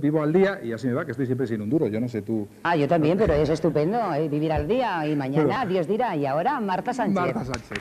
vivo al día y así me va, que estoy siempre sin un duro. Yo no sé tú. Ah, yo también, pero es estupendo, ¿eh? vivir al día y mañana, Dios dirá. Y ahora, Marta Sánchez. Marta Sánchez.